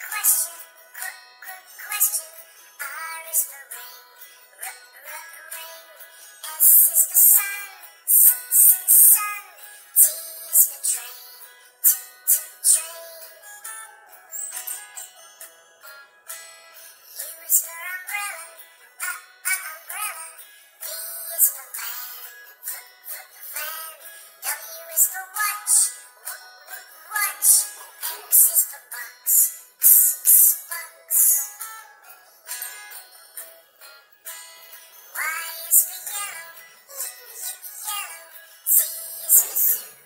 question, question. R is for r r. S is sun, sun. T is for train, t t train. U is for umbrella, umbrella. Is for. Jesus.